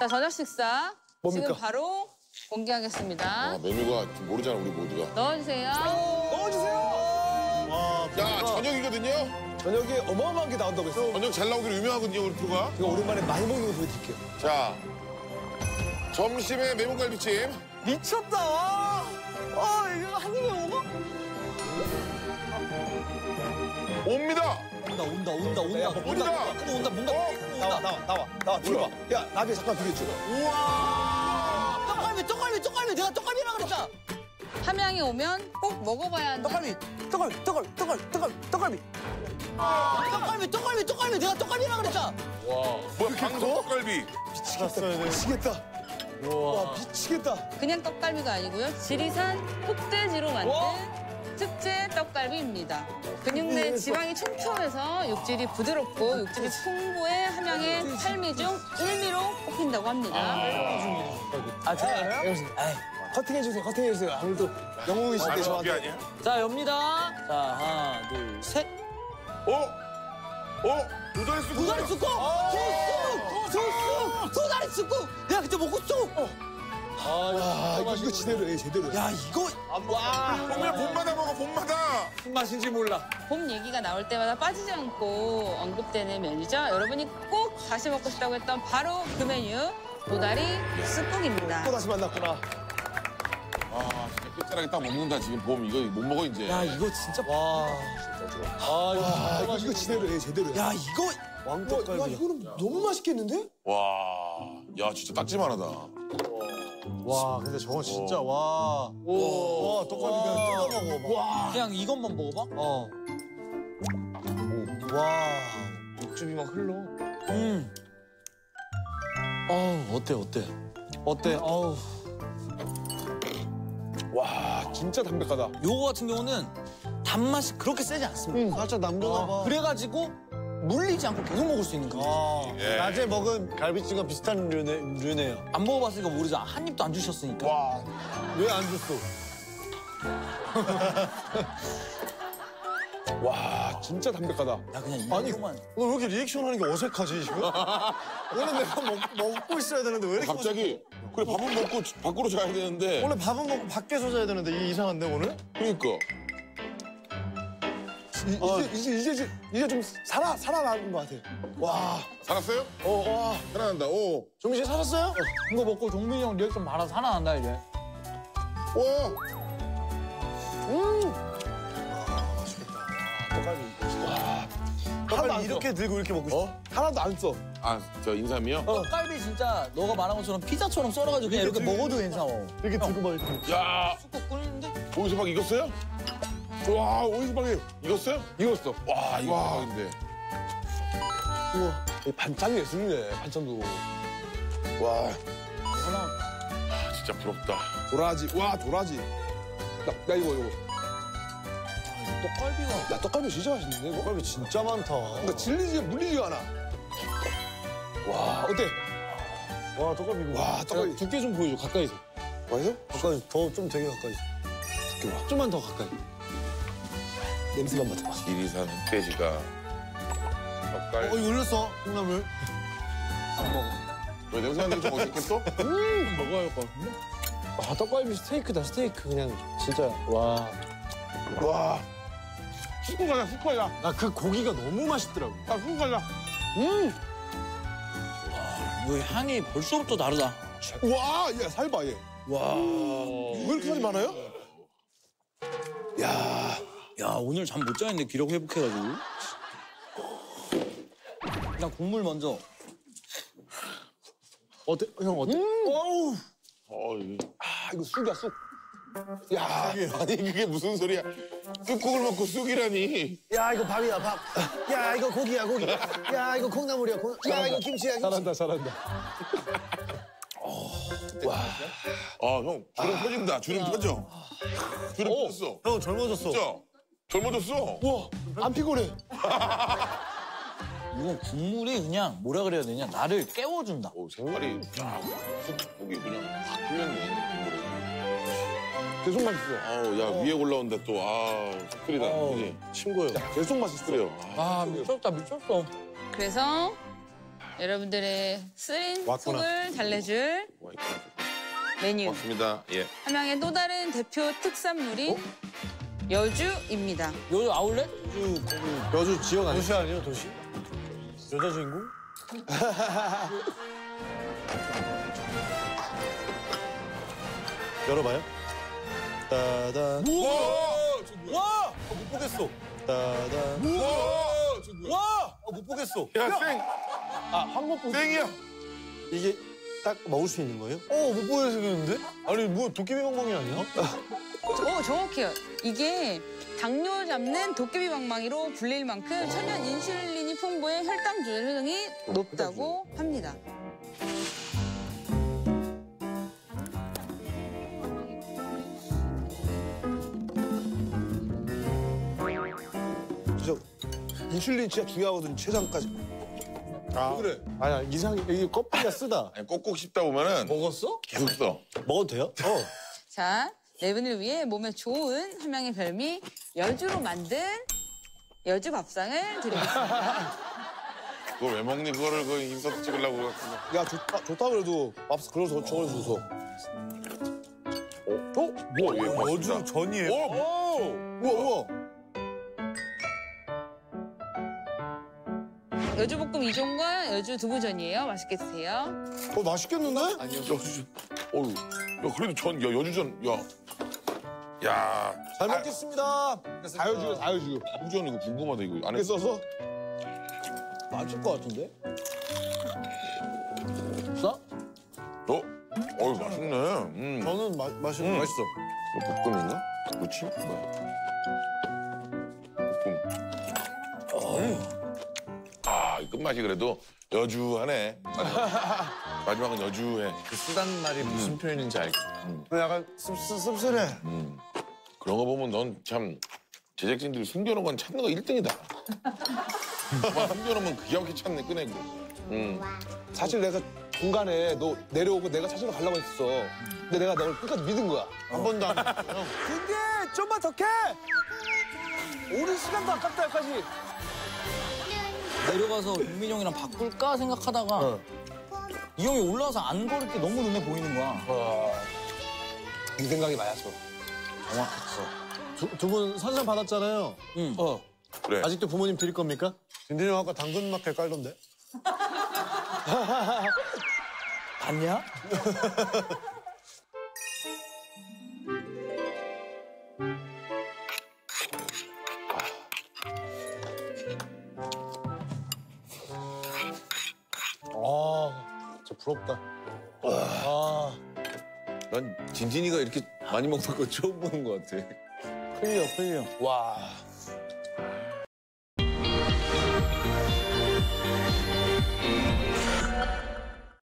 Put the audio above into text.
자, 저녁 식사 뭡니까? 지금 바로 공개하겠습니다. 아, 메뉴가 좀 모르잖아 우리 모두가. 넣어주세요. 넣어주세요. 와, 야 저녁이거든요. 저녁에 어마어마한 게 나온다고 했어. 저녁 잘 나오기로 유명하거든요 우리 프로가. 이거 오랜만에 많이 먹는 거 보여드릴게요. 자 점심에 매운갈비찜. 미쳤다. 와. 아, 이거 한 입에 먹어? 옵니다. 온다, 온다, 온다, 온다. 야, 온다, 온다. 온다, 온다, 뭔가 어? 나와, 나와, 나와, 나와. 들어봐. 야, 나중에 잠깐 비켜줘. 우와. 떡갈비, 떡갈비, 떡갈비. 내가 떡갈비라 그랬잖아. 함양이 오면 꼭 먹어봐야 한다. 떡갈비, 떡갈비, 떡갈비, 떡갈비, 떡갈비, 떡갈비. 떡갈비, 떡갈비, 떡갈비. 내가 떡갈비라 그랬잖아. 뭐야 방송 떡갈비. 미치겠다. 와, 미치겠다. 그냥 떡갈비가 아니고요. 지리산 흑돼지로 만든 특제 떡갈비입니다. 근육내 지방이 촘촘해서 육질이 부드럽고 육질이 풍부해 함양의 팔미 중 1미로 꼽힌다고 합니다. 아, 제가. 커팅해 주세요, 커팅해 주세요. 아무래도 영웅이실 때 아, 그게 저한테. 아니야? 자, 엽니다. 자, 하나, 둘, 셋. 어? 어? 도다리 쑥. 두 다리 쑥국! 쑥쑥! 쑥쑥! 두 다리 쑥국! 내가 그때 먹고 쑥! 아, 이거, 이거 제대로 해, 제대로. 야, 이거. 와. 그냥 봄마다 먹어 봄마다. 무슨 맛인지 몰라. 봄 얘기가 나올 때마다 빠지지 않고 언급되는 메뉴죠. 여러분이 꼭 다시 먹고 싶다고 했던 바로 그 메뉴 도다리 쑥국입니다. 또 다시 만났구나. 아 진짜 끝자락에 딱 먹는다 지금 봄 이거 못 먹어 이제. 야, 이거 진짜. 와. 아, 이거, 이거 제대로 해, 제대로 해. 야, 이거. 야, 야, 이거는 너무 맛있겠는데? 와, 야 진짜 딱지만하다. 와 근데 저건 진짜 와. 와 떡갈비 그냥 뜯어 먹어. 와. 그냥 이것만 먹어봐? 어. 와. 육즙이 막 흘러. 음. 어우, 어때, 어때? 어때? 어우. 와, 진짜 담백하다. 요거 같은 경우는 단맛이 그렇게 세지 않습니다. 응 살짝 남겨나 봐. 그래가지고 물리지 않고 계속 먹을 수 있는 거야. 아, 예. 낮에 먹은 갈비찜과 비슷한 류네, 류네요. 안 먹어봤으니까 모르잖아. 한 입도 안 주셨으니까. 와, 왜 안 줬어? 와, 진짜 담백하다. 야, 그냥 아니, 이거만. 오늘 왜 이렇게 리액션 하는 게 어색하지, 지금? 원래 내가 먹, 먹고 있어야 되는데 왜 이렇게 갑자기 그래 밥은 먹고 밖으로 자야 되는데. 원래 밥은 먹고 밖에서 자야 되는데 이게 이상한데, 오늘? 그러니까. 이, 어. 이제, 이제, 이제, 이제, 이제 좀 살아, 살아나는 것 같아. 와, 살았어요? 어, 와. 살아난다. 오. 정민 씨 살았어요? 이거 먹고 종민이 형 리액션 많아서 하나 난다, 이제. 와. 떡갈비. 하나도 이렇게 들고 이렇게 먹고 싶어. 어? 하나도 안 써. 아 저 인삼이요? 떡갈비 진짜 너가 말한 것처럼 피자처럼 썰어가지고 그냥 이렇게 먹어도 괜찮아. 이렇게 들고 막 이렇게. 야, 쑥국 끓는데? 오이소박 익었어요? 와, 오이소박이 익었어요? 익었어. 와, 이거 대박인데. 우와. 이 반찬이 예술이네, 반찬도. 와, 아, 진짜 부럽다. 도라지. 와, 도라지. 나, 나 이거, 이거. 떡갈비가. 야, 떡갈비 진짜 맛있는데, 이거? 떡갈비 진짜 많다. 그러니까 질리지, 물리지가 않아. 와, 어때? 와, 떡갈비 이거. 와, 떡갈비. 두께 좀 보여줘, 가까이서. 맛있어? 가까이, 더 좀 되게 가까이. 좀만 더 가까이. 냄새만 맡아봐. 지리산 흑돼지가 어, 떡갈. 이거 흘렸어, 콩나물. 왜 냄새 나는 게좀 어색했어? 먹어야 할 것 같은데? 아, 떡갈비 스테이크다, 스테이크. 그냥, 진짜, 와. 와. 쑥국 가자, 쑥국 가자. 나 그 고기가 너무 맛있더라고. 아, 쑥국 가자. 이거 향이 벌써부터 다르다. 와, 야, 살 봐, 얘. 와. 왜 이렇게 살이 많아요? 야, 야, 오늘 잠 못 자겠네, 기력 회복해가지고. 일단 국물 먼저. 어때? 형, 어때? 어우. 어, 이- 아, 이거 쑥이야, 쑥. 야, 아니 그게 무슨 소리야? 쑥국을 먹고 쑥이라니. 야, 이거 밥이야, 밥. 야, 이거 고기야, 고기. 야, 이거 콩나물이야, 콩. 야, 이거 김치야, 김치. 잘한다, 잘한다. 아, 형 주름 펴진다. 주름 펴져. 주름 펴졌어. 형, 젊어졌어. 진짜 젊어졌어. 와, 안 피곤해. 이건 국물이 그냥 뭐라 그래야 되냐. 나를 깨워준다. 오, 색깔이 쫙 쑥국이 그냥 확 풀렸네. 국물이. 계속 맛있어. 아우, 야 위에 올라온다 또. 아, 스크리다. 그지? 친구예요. 계속 맛있어. 그래요. 아, 미쳤다, 미쳤어. 그래서 여러분들의 쓰린 왔구나. 속을 달래줄 와, 이거 메뉴. 고맙습니다. 예. 함양의 또 다른 대표 특산물인 여주입니다. 여기 아울렛? 여주 지역 아니야? 도시 아니에요 도시? 여자 주인공? 열어봐요. 따단. 우와! 와! 어, 못 보겠어. 따단. 우와! 와! 어, 못 보겠어. 야, 생! 아, 한국 생이야! 이게 딱 먹을 수 있는 거예요? 어, 못 보게 생겼는데? 아니, 뭐 도깨비 방망이 아니야? 오, 정확해요. 이게 당뇨 잡는 도깨비 방망이로 불릴 만큼 천연 인슐린이 풍부해 혈당 조절이 높다고 합니다. 진짜 인슐린 진짜 중요하거든 췌장까지. 아, 그래. 아니야, 이상해. 이게 껍데기가 쓰다. 아니, 꼭꼭 씹다 보면은 먹었어? 계속 써. 먹어도 돼요? 어. 자, 네 분을 위해 몸에 좋은 함양의 별미 여주로 만든 여주 밥상을 드리겠습니다. 그걸 왜 먹니? 그거를 그 인서트 찍으려고. 그래갖고. 야 좋다 좋다 그래도 밥스 그래서 저걸 줘서. 어? 뭐, 예, 고맙습니다. 여주 전이에요? 오! 우와 우와. 여주 볶음 이종과 여주 두부전이에요. 맛있게 드세요. 어 맛있겠는데? 아니요. 여주전. 어유. 야, 그래도 전, 야, 여주전, 야. 야. 잘 먹겠습니다. 다 여주요 다 여주. 여주전 이거 궁금하다, 이거. 안에 이렇게 써서 맛있을 것 같은데? 싸? 어? 어유, 맛있네. 음. 저는 마, 맛이 음. 맛있어. 이거 볶음인가? 그렇지? 뭐야? 볶음. 음. 아, 이 끝맛이 그래도 여주하네. 마지막. 마지막은 여주해. 그 쓰단 말이 무슨 표현인지 알겠다. 약간 씁쓸, 씁쓸해. 음. 그런 거 보면 넌 참 제작진들이 숨겨놓은 건 찾는 거 1등이다. 정말 숨겨놓으면 기가 막히게 찾네, 꺼내고. 음. 사실 내가 중간에 너 내려오고 내가 찾으러 가려고 했어. 근데 내가 너를 끝까지 믿은 거야. 한 번도 안. 근데 좀만 더 캐! 오랜 시간도 아깝다 여기까지. 내려가서 국민 형이랑 바꿀까 생각하다가 이 형이 올라와서 안 걸을 게 너무 눈에 보이는 거야. 네 생각이 맞았어. 두분 산삼 받았잖아요. 응. 어. 그래. 아직도 부모님 드릴 겁니까? 진진이 형 아까 당근 마켓 깔던데. 봤냐? 아, 진짜 부럽다. 아, 난 진진이가 이렇게 많이 먹는 거 처음 보는 것 같아. 흘려, 흘려. 와.